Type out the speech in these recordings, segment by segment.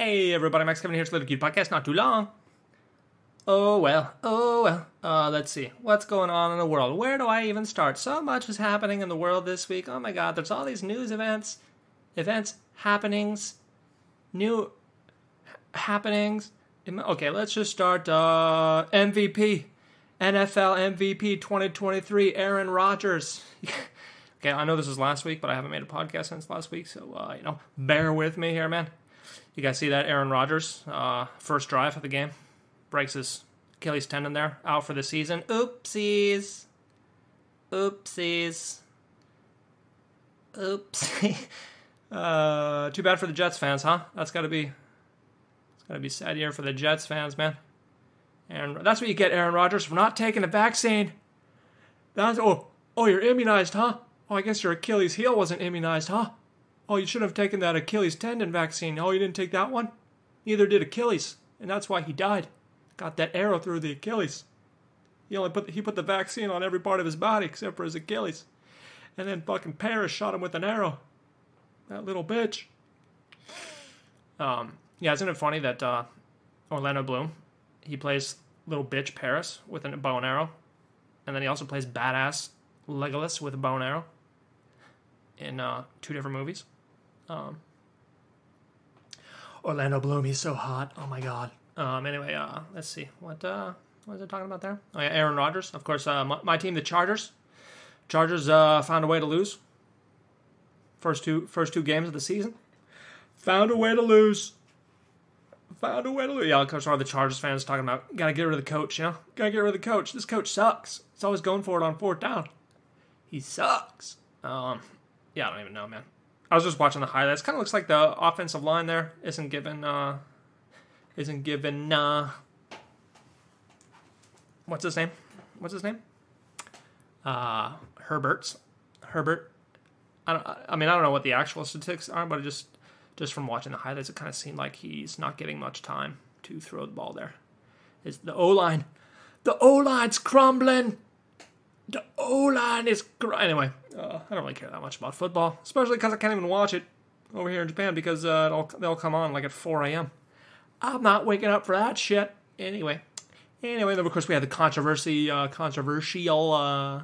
Hey everybody, Max Kevin here. It's Little Cutie Podcast. Not too long. Oh well, oh well. Uh, let's see. What's going on in the world? Where do I even start? So much is happening in the world this week. Oh my god, there's all these news events, events, happenings, new happenings. Okay, let's just start. Uh, MVP, NFL MVP 2023, Aaron Rodgers. okay, I know this is last week, but I haven't made a podcast since last week, so uh, you know, bear with me here, man. You guys see that Aaron Rodgers, uh, first drive of the game, breaks his Achilles tendon there, out for the season. Oopsies. Oopsies. Oopsie. Uh, too bad for the Jets fans, huh? That's got to be, it's got to be sad year for the Jets fans, man. And that's what you get, Aaron Rodgers, for not taking the vaccine. That's oh, oh, you're immunized, huh? Oh, I guess your Achilles heel wasn't immunized, huh? Oh, you should have taken that Achilles tendon vaccine. Oh, you didn't take that one? Neither did Achilles, and that's why he died. Got that arrow through the Achilles. He only put he put the vaccine on every part of his body except for his Achilles. And then fucking Paris shot him with an arrow. That little bitch. Um, yeah, isn't it funny that uh, Orlando Bloom, he plays little bitch Paris with a bow and arrow, and then he also plays badass Legolas with a bow and arrow in uh, two different movies. Um, Orlando Bloom, he's so hot. Oh my god. Um, anyway, uh, let's see what uh, what was I talking about there? Oh yeah, Aaron Rodgers. Of course, uh, my, my team, the Chargers. Chargers uh, found a way to lose. First two first two games of the season, found a way to lose. Found a way to lose. Yeah, of course, all the Chargers fans talking about gotta get rid of the coach. You know, gotta get rid of the coach. This coach sucks. It's always going for it on fourth down. He sucks. Um, yeah, I don't even know, man. I was just watching the highlights. Kind of looks like the offensive line there isn't given uh, isn't given uh, what's his name? What's his name? Uh, Herbert's Herbert. I don't. I mean, I don't know what the actual statistics are, but just just from watching the highlights, it kind of seemed like he's not getting much time to throw the ball there. Is the O line? The O line's crumbling. The O line is gr- anyway. Uh, I don't really care that much about football, especially because I can't even watch it over here in Japan because uh, it'll, they'll come on like at 4 a.m. I'm not waking up for that shit. Anyway, anyway, then of course we had the controversy, uh, controversial uh,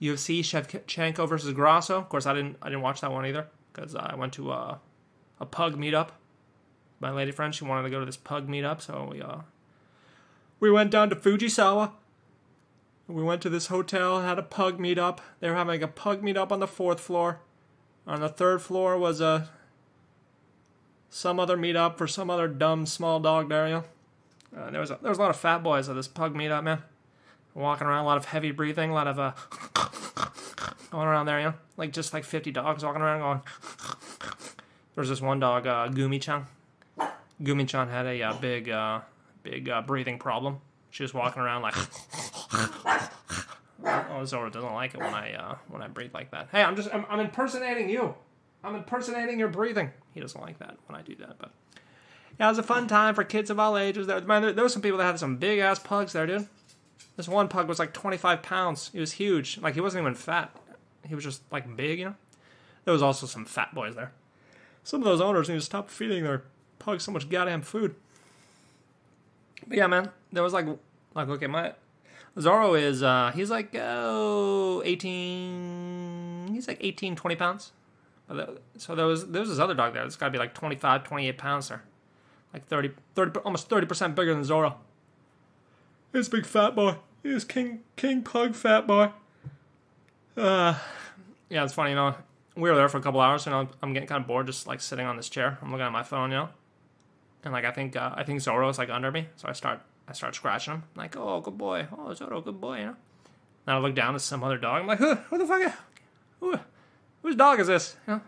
UFC Shevchenko versus Grasso. Of course, I didn't, I didn't watch that one either because I went to uh, a pug meetup. My lady friend, she wanted to go to this pug meetup, so we uh, we went down to Fujisawa we went to this hotel, had a pug meetup. They were having a pug meetup on the fourth floor. On the third floor was a some other meetup for some other dumb small dog. You uh, there was a, there was a lot of fat boys at this pug meetup, man. Walking around, a lot of heavy breathing, a lot of uh, going around there, you know, like just like 50 dogs walking around going. There's this one dog, uh, Gumi-chan. Gumi-chan had a uh, big, uh, big uh, breathing problem. She was walking around like. Zorro doesn't like it when I uh, when I breathe like that. Hey, I'm just I'm, I'm impersonating you. I'm impersonating your breathing. He doesn't like that when I do that, but yeah, it was a fun time for kids of all ages. There, man, there, there were some people that had some big ass pugs there, dude. This one pug was like 25 pounds. He was huge. Like he wasn't even fat. He was just like big, you know. There was also some fat boys there. Some of those owners need to stop feeding their pugs so much goddamn food. But yeah, man, there was like like okay, my Zorro is uh he's like oh 18 he's like 18 20 pounds. So there was there was this other dog there. It's got to be like 25 28 pounds there. Like 30 30 almost 30% bigger than Zorro. He's a big fat boy. He's king king pug fat boy. Uh yeah, it's funny, you know. We were there for a couple hours, you know. I'm getting kind of bored just like sitting on this chair. I'm looking at my phone, you know. And like I think uh, I think Zorro's like under me, so I start I start scratching him. I'm like, oh, good boy. Oh, Zorro, good boy, you know. Then I look down at some other dog. I'm like, who, who the fuck? Who, whose dog is this? You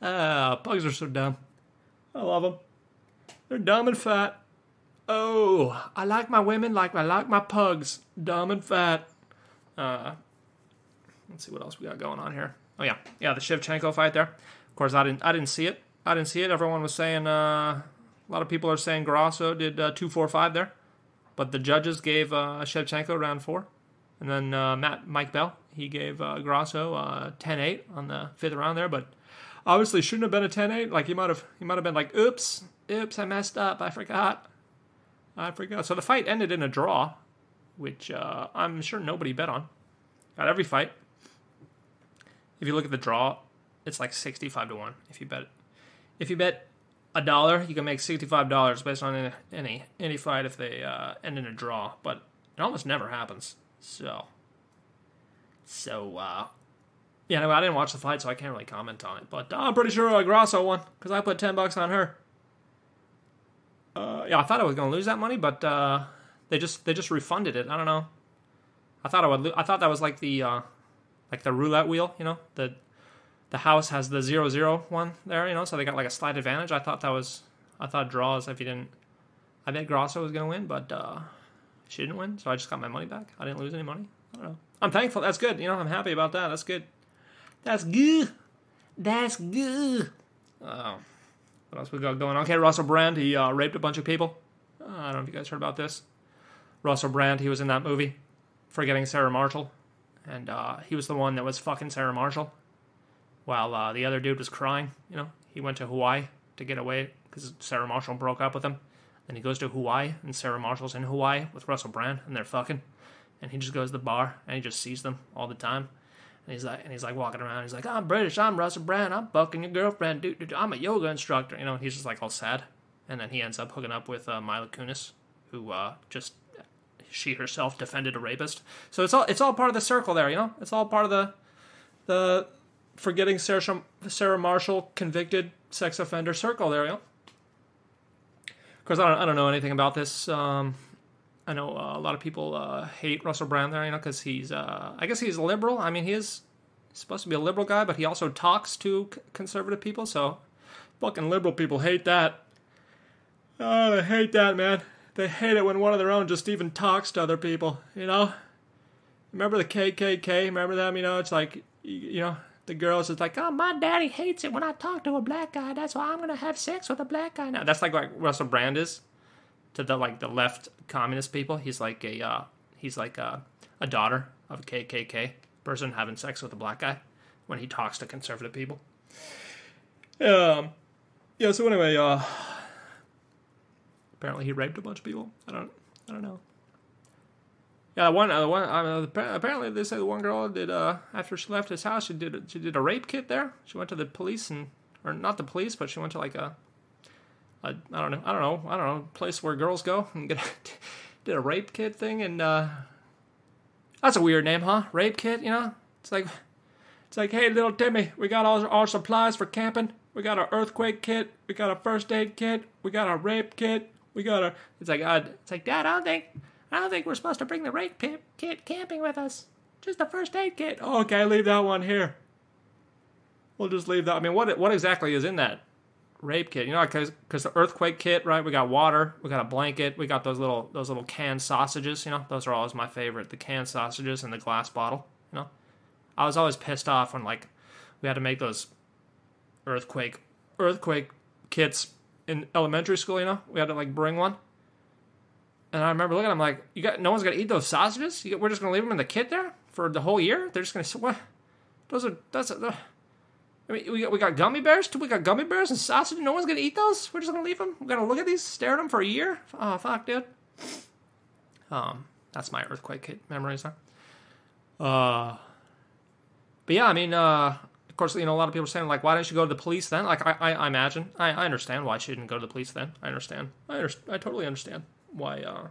know? uh, pugs are so dumb. I love them. They're dumb and fat. Oh, I like my women like I like my pugs. Dumb and fat. Uh, let's see what else we got going on here. Oh yeah, yeah, the Shevchenko fight there. Of course, I didn't, I didn't see it. I didn't see it. Everyone was saying, uh, a lot of people are saying Grasso did uh, two, four, five there, but the judges gave uh, Shevchenko round four, and then uh, Matt Mike Bell he gave uh, Grasso uh, 10-8 on the fifth round there. But obviously shouldn't have been a 10-8. Like he might have he might have been like, oops, oops, I messed up, I forgot. I forgot. So the fight ended in a draw, which uh, I'm sure nobody bet on. Got every fight. If you look at the draw, it's like sixty-five to one. If you bet, if you bet a dollar, you can make sixty-five dollars based on any, any fight if they uh, end in a draw. But it almost never happens. So, so uh, yeah. Anyway, I didn't watch the fight, so I can't really comment on it. But uh, I'm pretty sure Grasso won because I put ten bucks on her. Uh, yeah, I thought I was gonna lose that money, but uh, they just they just refunded it. I don't know. I thought I would. Lo- I thought that was like the uh, like the roulette wheel. You know, the the house has the zero zero one there. You know, so they got like a slight advantage. I thought that was. I thought draws if you didn't. I bet Grasso was gonna win, but uh, she didn't win, so I just got my money back. I didn't lose any money. I don't know. I'm thankful. That's good. You know, I'm happy about that. That's good. That's good. That's good. Oh. What else we got going on? Okay, Russell Brand, he uh, raped a bunch of people. Uh, I don't know if you guys heard about this. Russell Brand, he was in that movie, Forgetting Sarah Marshall. And uh, he was the one that was fucking Sarah Marshall. While uh, the other dude was crying, you know. He went to Hawaii to get away because Sarah Marshall broke up with him. Then he goes to Hawaii, and Sarah Marshall's in Hawaii with Russell Brand, and they're fucking. And he just goes to the bar, and he just sees them all the time. And he's like, and he's like walking around. He's like, I'm British. I'm Russell Brand. I'm fucking your girlfriend. Dude, dude, I'm a yoga instructor. You know, and he's just like all sad. And then he ends up hooking up with uh, Mila Kunis, who uh, just she herself defended a rapist. So it's all it's all part of the circle there. You know, it's all part of the the forgetting Sarah Sarah Marshall convicted sex offender circle there. You know. Of course, I don't I don't know anything about this. Um, I know uh, a lot of people uh, hate Russell Brand there, you know, because he's, uh, I guess he's a liberal. I mean, he is supposed to be a liberal guy, but he also talks to c- conservative people, so fucking liberal people hate that. Oh, they hate that, man. They hate it when one of their own just even talks to other people, you know? Remember the KKK? Remember them? You know, it's like, you know, the girls is like, oh, my daddy hates it when I talk to a black guy. That's why I'm to have sex with a black guy now. That's like what Russell Brand is to the like the left communist people. He's like a uh, he's like a, a daughter of a KKK person having sex with a black guy when he talks to conservative people. Um, yeah. So anyway, uh, apparently he raped a bunch of people. I don't I don't know. Yeah, one uh, one uh, apparently they say the one girl did uh after she left his house she did a, she did a rape kit there. She went to the police and or not the police, but she went to like a I, I don't know, I don't know, I don't know, place where girls go and get did a rape kit thing, and uh, that's a weird name, huh? Rape kit, you know? It's like, it's like, hey, little Timmy, we got all our supplies for camping. We got our earthquake kit. We got our first aid kit. We got our rape kit. We got our. It's like, uh, it's like, Dad, I don't think, I don't think we're supposed to bring the rape kit camping with us. Just the first aid kit. Oh, okay, leave that one here. We'll just leave that. I mean, what what exactly is in that? rape kit. You know, because because the earthquake kit, right? We got water, we got a blanket, we got those little those little canned sausages. You know, those are always my favorite. The canned sausages and the glass bottle. You know, I was always pissed off when like we had to make those earthquake earthquake kits in elementary school. You know, we had to like bring one. And I remember looking them like, you got no one's gonna eat those sausages. You, we're just gonna leave them in the kit there for the whole year. They're just gonna what? Those are that's. Uh, I mean, we got, we got gummy bears. We got gummy bears and sausage. No one's gonna eat those. We're just gonna leave them. We're gonna look at these, stare at them for a year. Oh fuck, dude. Um, that's my earthquake kit memories. Huh? Uh, but yeah, I mean, uh, of course, you know, a lot of people are saying like, why didn't you go to the police then? Like, I, I, I imagine, I, I understand why she didn't go to the police then. I understand. I understand. I totally understand why uh,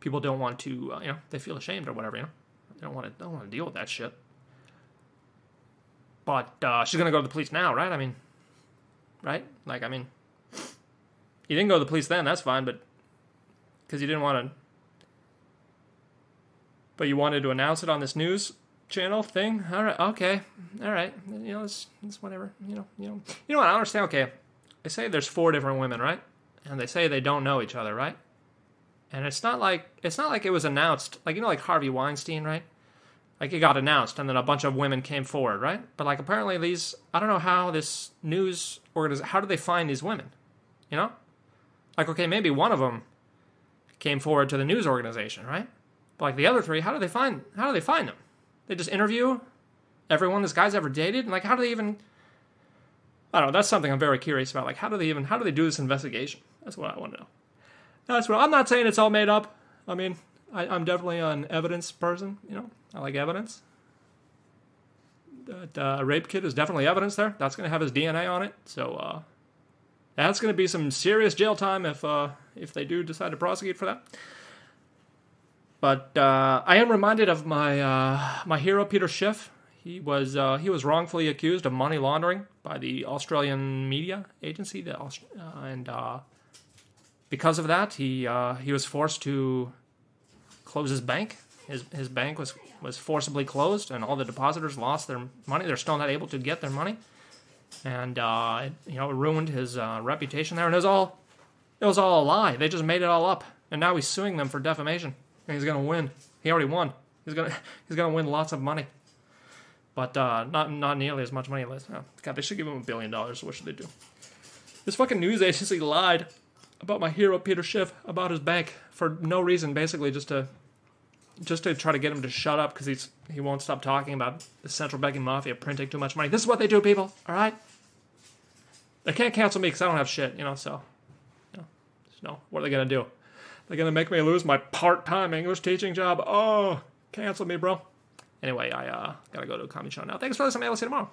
people don't want to. Uh, you know, they feel ashamed or whatever. You know, they don't want to. Don't want to deal with that shit. But uh, she's gonna go to the police now, right? I mean, right? Like, I mean, you didn't go to the police then. That's fine, but because you didn't want to, but you wanted to announce it on this news channel thing. All right, okay, all right. You know, it's, it's whatever. You know, you know, you know what? I understand. Okay, they say there's four different women, right? And they say they don't know each other, right? And it's not like it's not like it was announced, like you know, like Harvey Weinstein, right? like it got announced and then a bunch of women came forward right? But like apparently these i don't know how this news organization how do they find these women you know? Like okay maybe one of them came forward to the news organization right? But like the other three how do they find how do they find them? They just interview everyone this guy's ever dated? And like how do they even I don't know. That's something I'm very curious about. Like, how do they even how do they do this investigation? That's what I want to know. That's what I'm not saying it's all made up. I mean, I, I'm definitely an evidence person. You know, I like evidence. That uh, rape kit is definitely evidence there. That's going to have his DNA on it. So uh, that's going to be some serious jail time if uh, if they do decide to prosecute for that. But uh, I am reminded of my uh, my hero Peter Schiff. He was uh, he was wrongfully accused of money laundering by the Australian media agency, the Aust- uh, and uh, because of that, he uh, he was forced to close his bank. His his bank was was forcibly closed, and all the depositors lost their money. They're still not able to get their money, and uh, it, you know ruined his uh, reputation there. And it was all it was all a lie. They just made it all up, and now he's suing them for defamation, and he's gonna win. He already won. He's gonna he's gonna win lots of money, but uh, not not nearly as much money. as oh, God, they should give him a billion dollars. What should they do? This fucking news agency lied about my hero Peter Schiff about his bank for no reason, basically just to just to try to get him to shut up because he's he won't stop talking about the central banking mafia printing too much money. This is what they do, people. All right. They can't cancel me because I don't have shit, you know. So, you know, know what are they gonna do? They're gonna make me lose my part-time English teaching job. Oh, cancel me, bro. Anyway, I uh, gotta go to a comedy show now. Thanks for listening. I'll see you tomorrow.